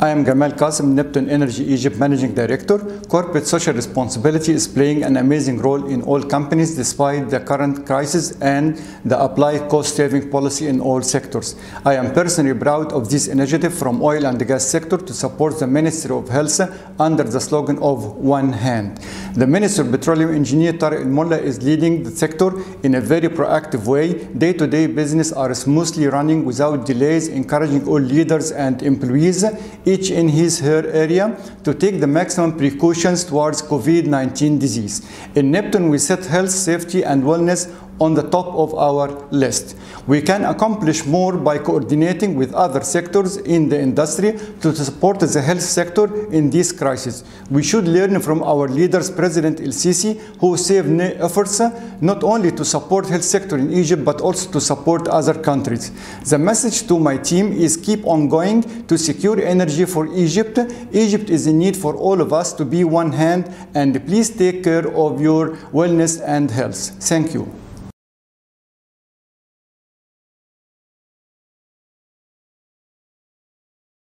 I am Gamal Qasim, Neptune Energy Egypt Managing Director. Corporate social responsibility is playing an amazing role in all companies despite the current crisis and the applied cost-saving policy in all sectors. I am personally proud of this initiative from oil and gas sector to support the Ministry of Health under the slogan of One Hand. The Minister of Petroleum Engineer Tariq Al-Mulla is leading the sector in a very proactive way. Day-to-day business are smoothly running without delays, encouraging all leaders and employees each in his her area to take the maximum precautions towards COVID-19 disease. In Neptune, we set health, safety, and wellness on the top of our list. We can accomplish more by coordinating with other sectors in the industry to support the health sector in this crisis. We should learn from our leaders, President El-Sisi, who saved efforts uh, not only to support health sector in Egypt, but also to support other countries. The message to my team is keep on going to secure energy for Egypt. Egypt is in need for all of us to be one hand, and please take care of your wellness and health. Thank you.